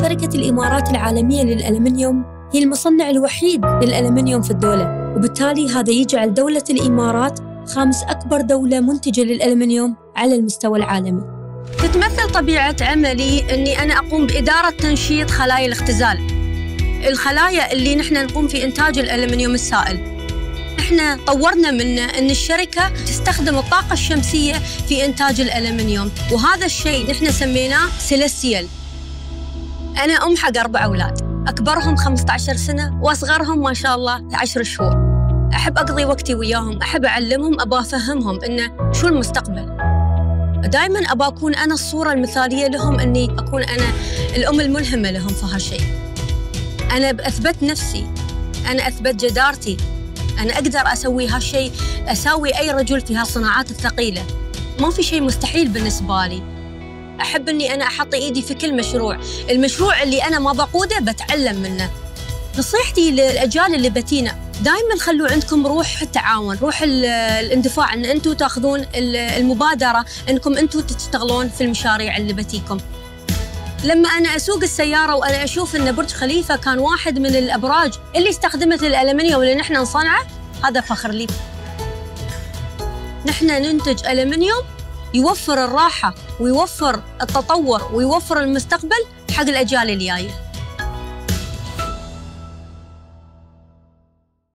شركة الإمارات العالمية للألمنيوم هي المصنع الوحيد للألمنيوم في الدولة وبالتالي هذا يجعل دولة الإمارات خامس أكبر دولة منتجة للألمنيوم على المستوى العالمي. تتمثل طبيعة عملي أني أنا أقوم بإدارة تنشيط خلايا الاختزال. الخلايا اللي نحن نقوم في إنتاج الألمنيوم السائل. إحنا طورنا منه أن الشركة تستخدم الطاقة الشمسية في إنتاج الألمنيوم وهذا الشيء نحن سميناه سيليستيال أنا أم حق أربع أولاد. أكبرهم 15 سنة وأصغرهم ما شاء الله 10 شهور. أحب أقضي وقتي وياهم أحب أعلمهم ابى أفهمهم انه شو المستقبل. دائما ابى أكون أنا الصورة المثالية لهم إني أكون أنا الأم الملهمة لهم في هالشيء. أنا اثبت نفسي أنا أثبت جدارتي. أنا أقدر أسوي هالشيء أساوي أي رجل في هالصناعات الثقيلة. ما في شيء مستحيل بالنسبة لي. أحب أني أنا أحط إيدي في كل مشروع. المشروع اللي أنا ما بقوده بتعلم منه. نصيحتي للأجيال اللي بتينا دائما خلوا عندكم روح التعاون روح الاندفاع إن أنتم تأخذون المبادرة إنكم أنتم تشتغلون في المشاريع اللي بتيكم. لما أنا أسوق السيارة وأنا أشوف إن برج خليفة كان واحد من الأبراج اللي استخدمت الألمنيوم اللي نحن نصنعه هذا فخر لي. نحن ننتج الومنيوم يوفر الراحة ويوفر التطور ويوفر المستقبل حق الأجيال الجاية.